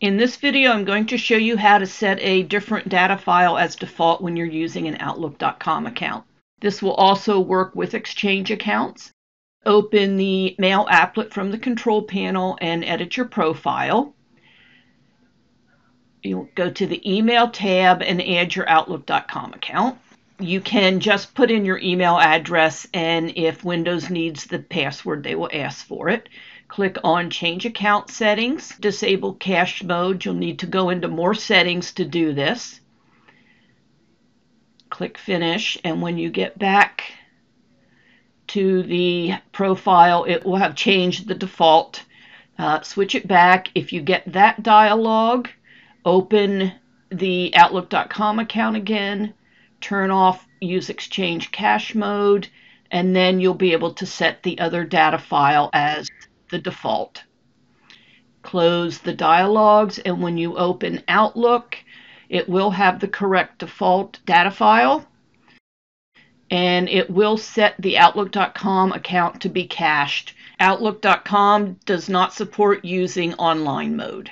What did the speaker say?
In this video, I'm going to show you how to set a different data file as default when you're using an Outlook.com account. This will also work with Exchange accounts. Open the Mail applet from the control panel and edit your profile. You'll go to the Email tab and add your Outlook.com account. You can just put in your email address, and if Windows needs the password, they will ask for it. Click on Change Account Settings. Disable Cache Mode. You'll need to go into more settings to do this. Click Finish, and when you get back to the profile, it will have changed the default. Uh, switch it back. If you get that dialog, open the Outlook.com account again, turn off Use Exchange Cache Mode, and then you'll be able to set the other data file as the default. Close the dialogues, and when you open Outlook, it will have the correct default data file, and it will set the Outlook.com account to be cached. Outlook.com does not support using online mode.